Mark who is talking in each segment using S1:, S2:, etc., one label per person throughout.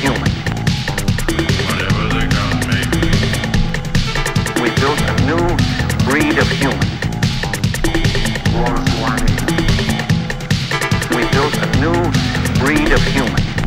S1: human.
S2: Whatever the cost may be.
S1: We built a new breed of human. We built a new breed of human.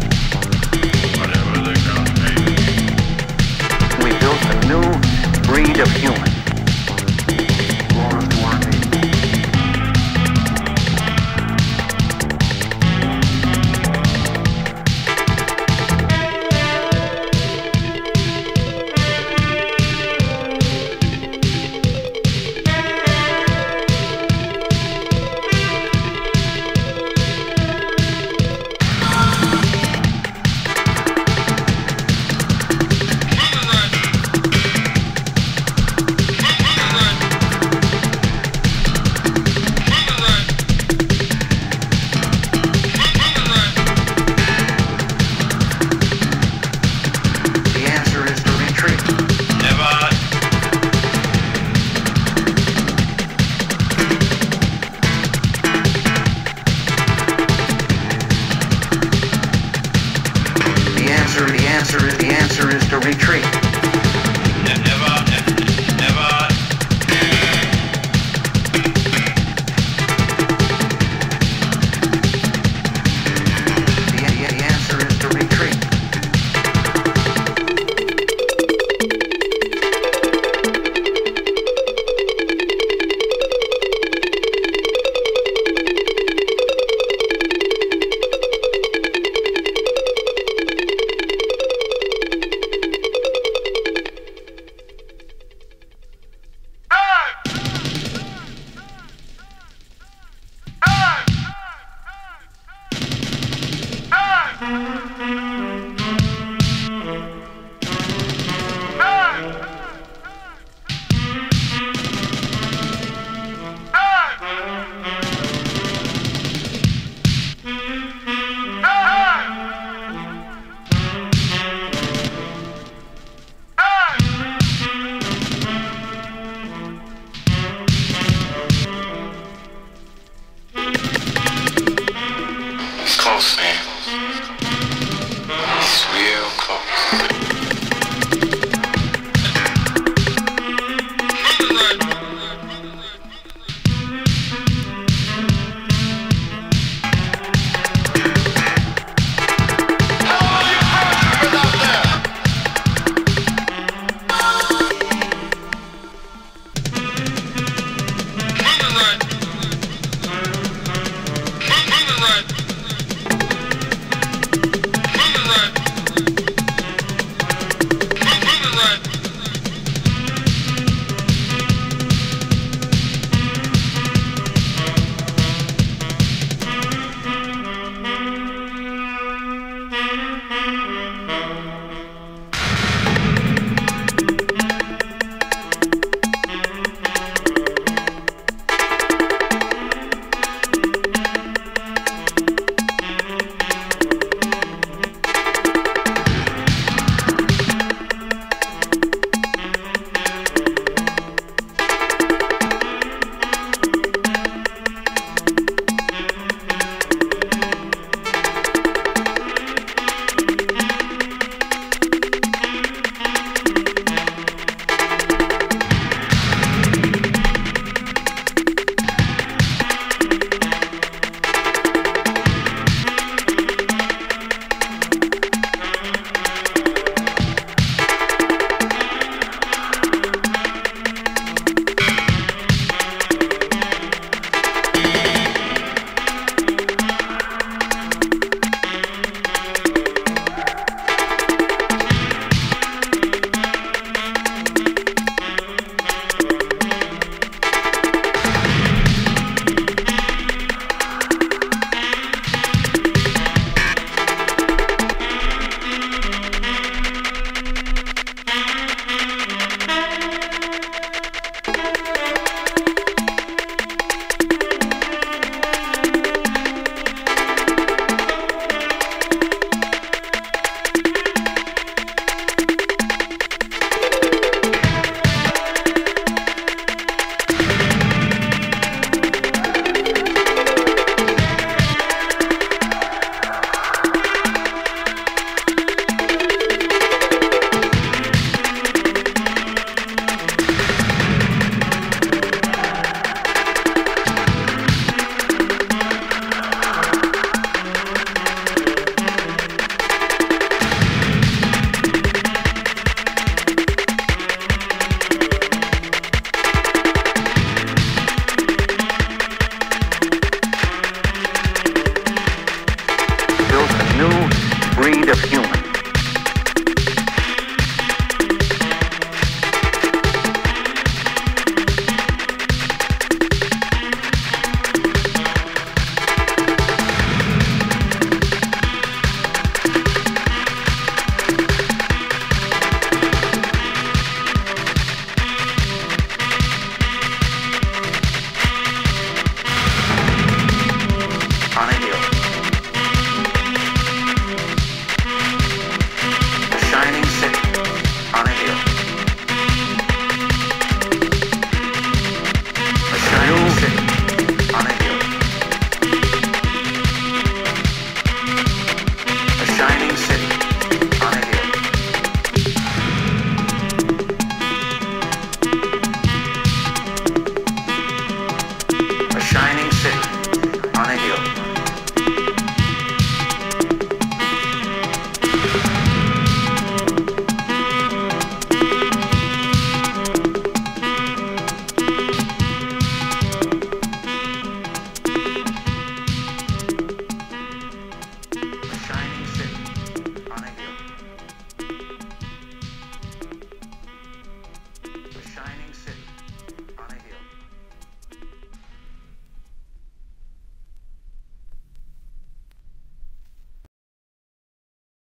S1: Answer, is, the answer is to retreat. comes.